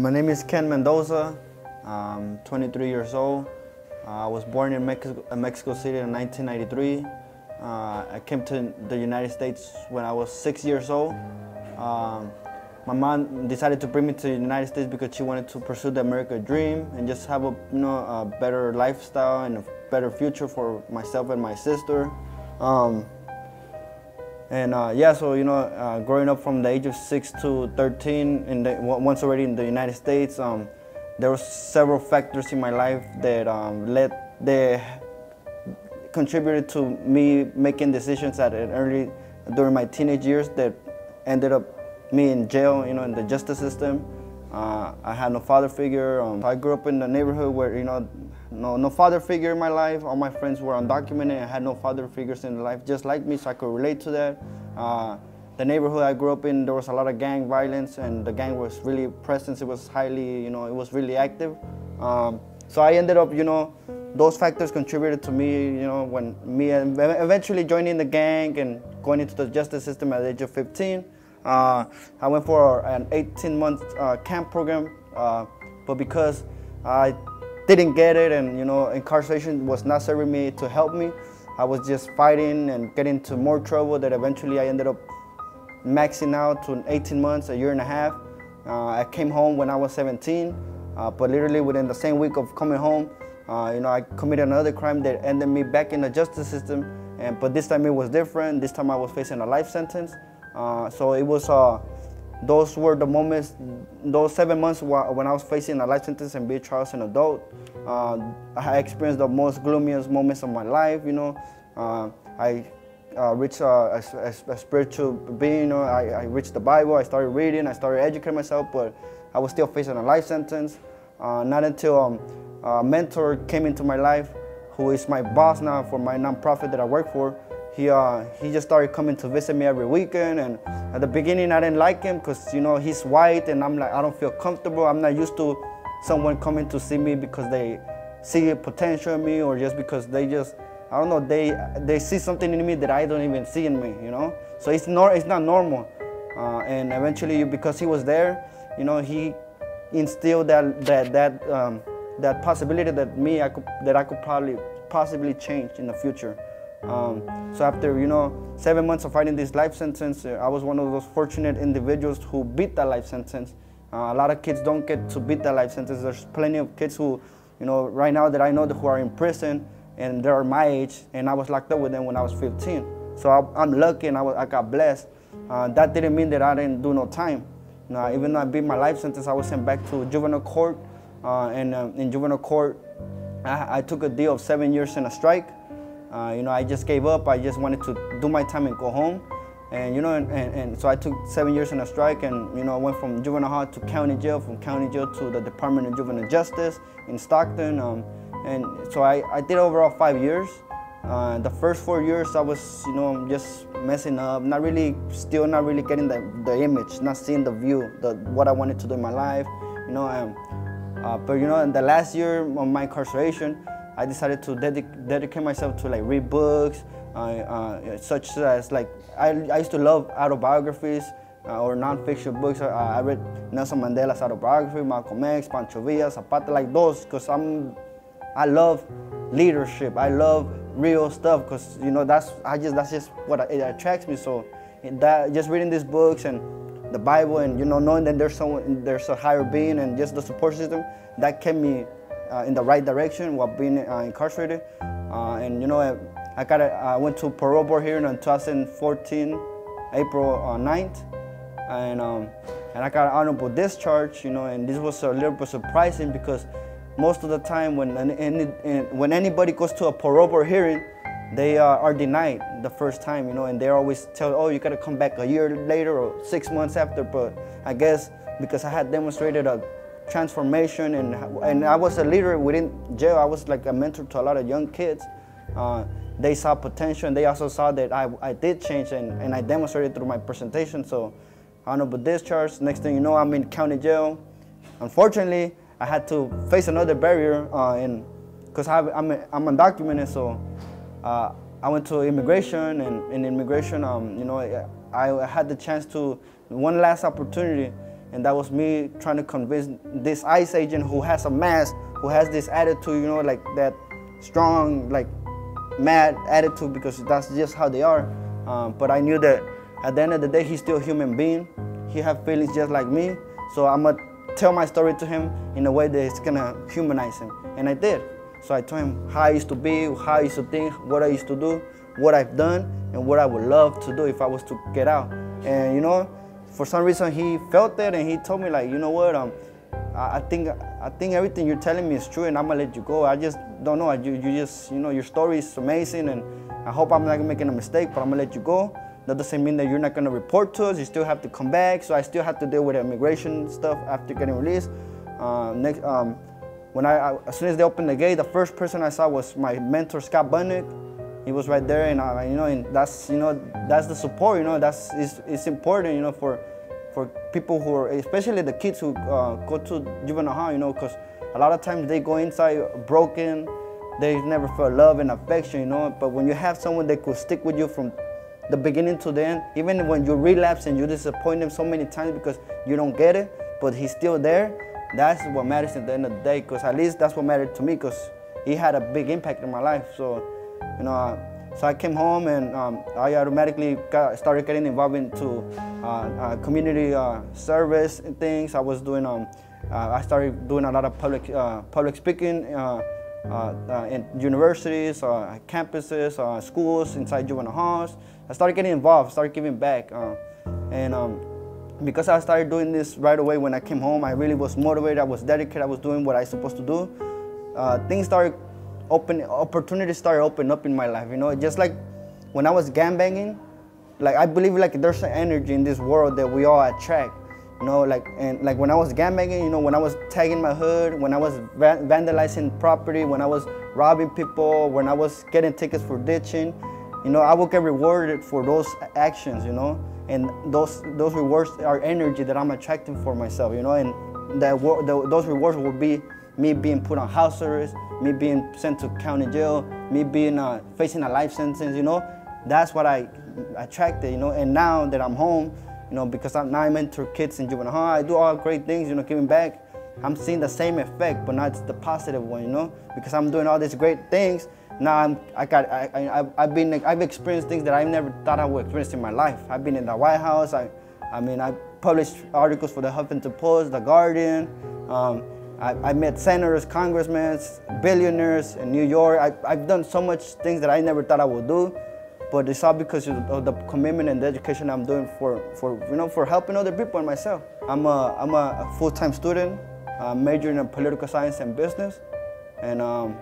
My name is Kent Mendoza. I'm 23 years old. Uh, I was born in Mexico, Mexico City in 1993. Uh, I came to the United States when I was six years old. Um, my mom decided to bring me to the United States because she wanted to pursue the American dream and just have a you know a better lifestyle and a better future for myself and my sister. Um, and uh, yeah, so you know, uh, growing up from the age of six to 13, in the, once already in the United States, um, there were several factors in my life that um, led, that contributed to me making decisions at an early, during my teenage years that ended up me in jail, you know, in the justice system. Uh, I had no father figure. Um, I grew up in the neighborhood where, you know, no, no father figure in my life. All my friends were undocumented. I had no father figures in life just like me, so I could relate to that. Uh, the neighborhood I grew up in, there was a lot of gang violence, and the gang was really present. It was highly, you know, it was really active. Um, so I ended up, you know, those factors contributed to me, you know, when me eventually joining the gang and going into the justice system at the age of 15. Uh, I went for an 18-month uh, camp program, uh, but because I didn't get it and you know incarceration was not serving me to help me, I was just fighting and getting into more trouble that eventually I ended up maxing out to 18 months, a year and a half. Uh, I came home when I was 17, uh, but literally within the same week of coming home, uh, you know, I committed another crime that ended me back in the justice system. And but this time it was different. This time I was facing a life sentence. Uh, so it was, uh, those were the moments, those seven months when I was facing a life sentence and being trial as an adult. Uh, I experienced the most gloomiest moments of my life, you know. Uh, I uh, reached a, a, a, spiritual being, you know. I, I, reached the Bible, I started reading, I started educating myself, but I was still facing a life sentence. Uh, not until um, a mentor came into my life, who is my boss now for my nonprofit that I work for, he uh, he just started coming to visit me every weekend and at the beginning I didn't like him because you know he's white and I'm like I don't feel comfortable. I'm not used to someone coming to see me because they see potential in me or just because they just I don't know they they see something in me that I don't even see in me you know? So it's not it's not normal. Uh, and eventually because he was there you know he instilled that that that um, that possibility that me I could that I could probably possibly change in the future. Um, so after, you know, seven months of fighting this life sentence, uh, I was one of those fortunate individuals who beat that life sentence. Uh, a lot of kids don't get to beat that life sentence. There's plenty of kids who, you know, right now that I know who are in prison and they're my age, and I was locked up with them when I was 15. So I, am lucky and I, was, I got blessed. Uh, that didn't mean that I didn't do no time. Now, even though I beat my life sentence, I was sent back to juvenile court. Uh, and uh, in juvenile court, I, I took a deal of seven years in a strike. Uh, you know, I just gave up. I just wanted to do my time and go home. And you know, and, and, and, so I took seven years in a strike, and you know, I went from juvenile hall to county jail, from county jail to the Department of Juvenile Justice in Stockton. Um, and so I, I did overall five years. Uh, the first four years, I was, you know, just messing up, not really, still not really getting the, the image, not seeing the view, the what I wanted to do in my life, you know. Um, uh, but you know, in the last year of my incarceration, I decided to dedic dedicate myself to like read books, uh, uh, such as like I, I used to love autobiographies uh, or nonfiction books. I read Nelson Mandela's autobiography, Malcolm X, Pancho Villa, Zapata, like those, because I'm I love leadership. I love real stuff because you know that's I just that's just what it attracts me. So that just reading these books and the Bible and you know knowing that there's someone there's a higher being and just the support system that kept me uh, in the right direction while being uh, incarcerated. Uh, and you know I, I got a, I went to parole board hearing in 2014, April 9th, uh, and um, and I got an honorable discharge. You know, and this was a little bit surprising because most of the time when any, when anybody goes to a parole board hearing they uh, are denied the first time, you know, and they're always tell, oh, you gotta come back a year later or six months after. But I guess because I had demonstrated a transformation and and I was a leader within jail, I was like a mentor to a lot of young kids. Uh, they saw potential and they also saw that I, I did change and, and I demonstrated through my presentation. So honorable discharge. Next thing you know, I'm in county jail. Unfortunately, I had to face another barrier uh, in because I'm, I'm undocumented, so uh, I went to immigration, and in immigration, um, you know, I, I, had the chance to one last opportunity, and that was me trying to convince this ICE agent who has a mask, who has this attitude, you know, like that strong, like mad attitude because that's just how they are. Um, but I knew that at the end of the day, he's still a human being. He have feelings just like me. So I'm gonna tell my story to him in a way that it's gonna humanize him. And I did. So I told him how I used to be, how I used to think, what I used to do, what I've done, and what I would love to do if I was to get out. And you know, for some reason he felt it and he told me like, you know what, um, I, I think I think everything you're telling me is true and I'm gonna let you go. I just don't know. You, you just, you know, your story is amazing and I hope I'm not making a mistake, but I'm gonna let you go. That doesn't mean that you're not gonna report to us. You still have to come back. So I still have to deal with immigration stuff after getting released. Uh, next, um, when I, I, as soon as they opened the gate, the first person I saw was my mentor Scott Budnick. He was right there, and I, you know, and that's you know, that's the support. You know, that's it's, it's important. You know, for for people who are, especially the kids who uh, go to juvenile hall. You know, because a lot of times they go inside broken. They never felt love and affection. You know, but when you have someone that could stick with you from the beginning to the end, even when you relapse and you disappoint them so many times because you don't get it, but he's still there that's what matters at the end of the day because at least that's what mattered to me because he had a big impact in my life so know uh, so i came home and um, i automatically got, started getting involved into uh, uh, community uh, service and things i was doing um, uh, i started doing a lot of public public speaking in universities campuses schools inside juvenile halls i started getting involved started giving back and um, because I started doing this right away when I came home, I really was motivated, I was dedicated, I was doing what I was supposed to do. Uh, things started open, opportunities started opening up in my life, you know, just like when I was gangbanging, like I believe like there's an energy in this world that we all attract, you know, like and like when I was gangbanging, you know, when I was tagging my hood, when I was vandalizing property, when I was robbing people, when I was getting tickets for ditching, you know, I would get rewarded for those actions, you know? And those those rewards are energy that I'm attracting for myself, you know, and that the, those rewards will be me being put on house arrest, me being sent to county jail, me being uh, facing a life sentence, you know, that's what I attracted, you know, and now that I'm home, you know, because I'm, now I mentor kids in juvenile hall, I do all great things, you know, giving back. I'm seeing the same effect, but not the positive one, you know, because I'm doing all these great things now I'm, I got, I, I, I've been, I've experienced things that I never thought I would experience in my life. I've been in the White House. I, I mean, I published articles for the Huffington Post, The Guardian. Um, I, I, met senators, congressmen, billionaires in New York. I, have done so much things that I never thought I would do, but it's all because of the commitment and the education I'm doing for, for you know, for helping other people and myself. I'm a, I'm a full-time student, I'm majoring in political science and business, and um,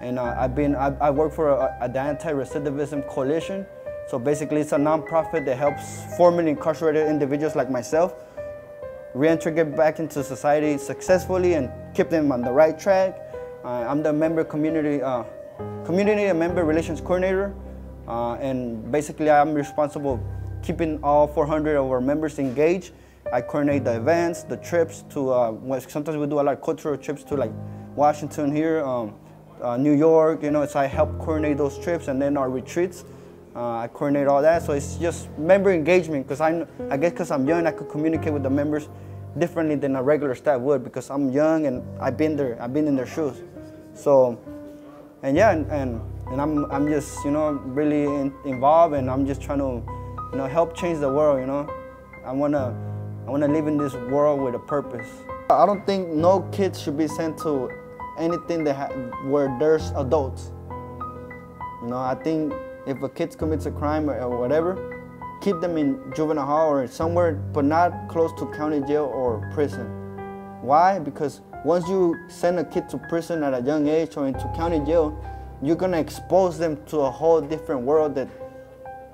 and uh, I've been, I, I work for a, a, the Anti-Recidivism Coalition. So basically it's a nonprofit that helps formerly incarcerated individuals like myself reintegrate back into society successfully and keep them on the right track. Uh, I'm the member community, uh, community and member relations coordinator. Uh, and basically I'm responsible keeping all 400 of our members engaged. I coordinate the events, the trips to, uh, sometimes we do a lot of cultural trips to like Washington here, um, uh, New York, you know, so I help coordinate those trips and then our retreats. Uh, I coordinate all that, so it's just member engagement because I, I guess because I'm young, I could communicate with the members differently than a regular staff would because I'm young and I've been there, I've been in their shoes. So, and yeah, and, and, and I'm, I'm just, you know, really in, involved and I'm just trying to, you know, help change the world, you know. I wanna, I wanna live in this world with a purpose. I don't think no kids should be sent to anything that where there's adults. You know, I think if a kid commits a crime or, or whatever, keep them in juvenile hall or somewhere, but not close to county jail or prison. Why? Because once you send a kid to prison at a young age or into county jail, you're gonna expose them to a whole different world that,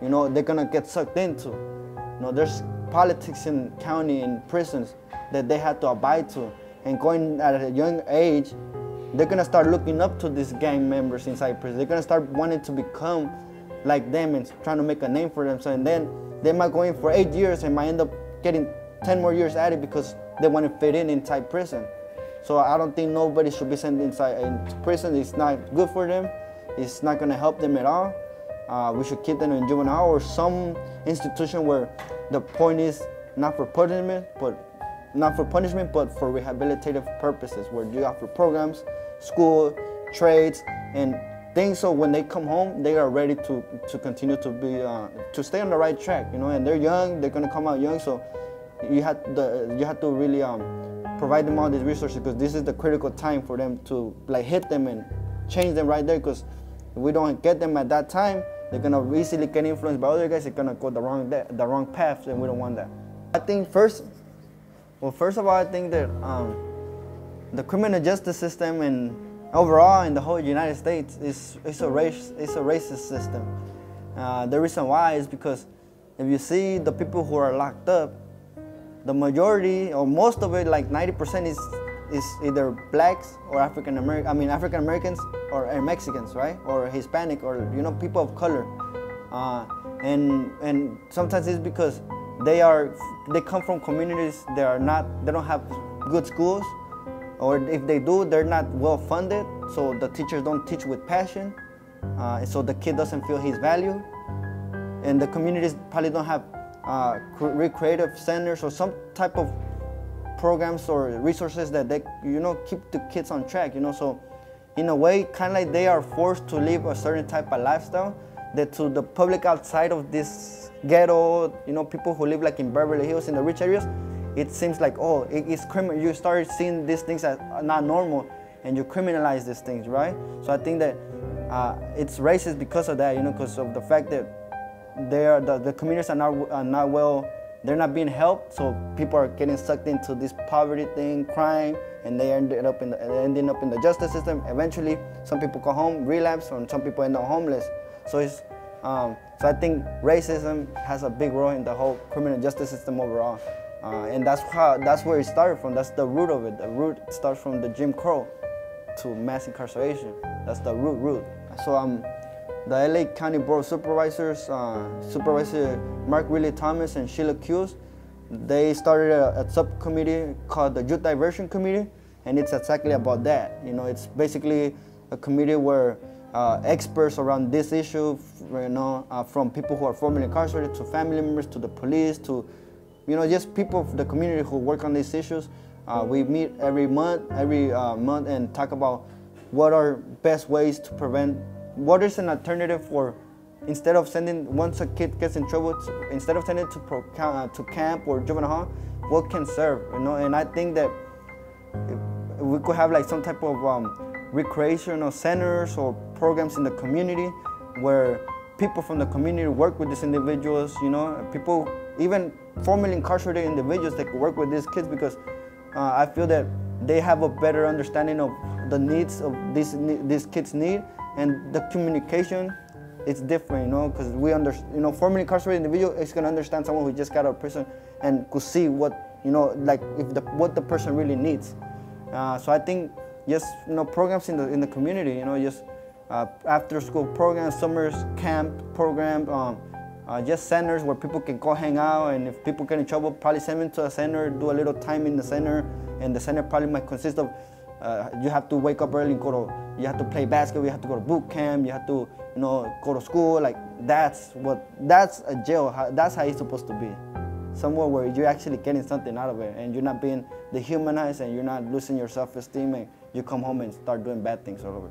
you know, they're gonna get sucked into. You know, there's politics in county and prisons that they have to abide to. And going at a young age, they're gonna start looking up to these gang members inside prison. They're gonna start wanting to become like them and trying to make a name for themselves. And then they might go in for eight years and might end up getting 10 more years at it because they want to fit in inside prison. So I don't think nobody should be sent inside into prison. It's not good for them. It's not gonna help them at all. Uh, we should keep them in juvenile or some institution where the point is not for punishment, but not for punishment, but for rehabilitative purposes, where you offer programs, school, trades, and things. So when they come home, they are ready to to continue to be uh, to stay on the right track, you know. And they're young; they're gonna come out young. So you have the you have to really um, provide them all these resources because this is the critical time for them to like hit them and change them right there. Because if we don't get them at that time, they're gonna easily get influenced by other guys. They're gonna go the wrong the wrong path, and we don't want that. I think first, well, first of all, I think that um, the criminal justice system and overall in the whole United States is it's a race it's a racist system. Uh, the reason why is because if you see the people who are locked up, the majority or most of it, like 90% is is either blacks or African American. I mean African Americans or, Mexicans, right? Or Hispanic or you know people of color. Uh, and and sometimes it's because they are they come from communities that are not they don't have good schools, or if they do, they're not well funded. So the teachers don't teach with passion. Uh, so the kid doesn't feel his value, and the communities probably don't have uh, recreative centers or some type of programs or resources that they you know keep the kids on track you know so in a way kind of like they are forced to live a certain type of lifestyle that to the public outside of this ghetto you know people who live like in beverly hills in the rich areas it seems like oh it's criminal you start seeing these things as not normal and you criminalize these things right so i think that uh, it's racist because of that you know because of the fact that they are the, the communities are not, are not well they're not being helped, so people are getting sucked into this poverty thing, crime, and they ended up in the ending up in the justice system. Eventually, some people go home, relapse, and some people end up homeless. So it's um, so I think racism has a big role in the whole criminal justice system overall, uh, and that's how that's where it started from. That's the root of it. The root starts from the Jim Crow to mass incarceration. That's the root root. So um, the LA County Board of Supervisors, uh, Supervisor Mark Ridley-Thomas and Sheila Hughes, they started a, a, subcommittee called the Youth Diversion Committee, and it's exactly about that. You know, it's basically a committee where uh, experts around this issue, you know, uh, from people who are formerly incarcerated to family members to the police to, you know, just people of the community who work on these issues. Uh, we meet every month, every uh, month, and talk about what are best ways to prevent what is an alternative for instead of sending once a kid gets in trouble to, instead of sending to pro, uh, to camp or juvenile hall what can serve you know and i think that we could have like some type of um, recreational centers or programs in the community where people from the community work with these individuals you know people even formerly incarcerated individuals that work with these kids because uh, i feel that they have a better understanding of the needs of these these kids need and the communication it's different, you know, because we understand, you know, formerly incarcerated individual is gonna understand someone who just got out of prison and could see what, you know, like if the what the person really needs. Uh, so I think just you know programs in the in the community, you know, just uh, after school programs, summers camp program, um, uh, just centers where people can go hang out, and if people get in trouble, probably send them to a center, do a little time in the center, and the center probably might consist of uh, you have to wake up early and go to, you have to play basketball, you have to go to boot camp, you have to, you know, go to school. Like that's what, that's a jail. That's how it's supposed to be. Somewhere where you're actually getting something out of it and you're not being dehumanized and you're not losing your self-esteem and you come home and start doing bad things all over.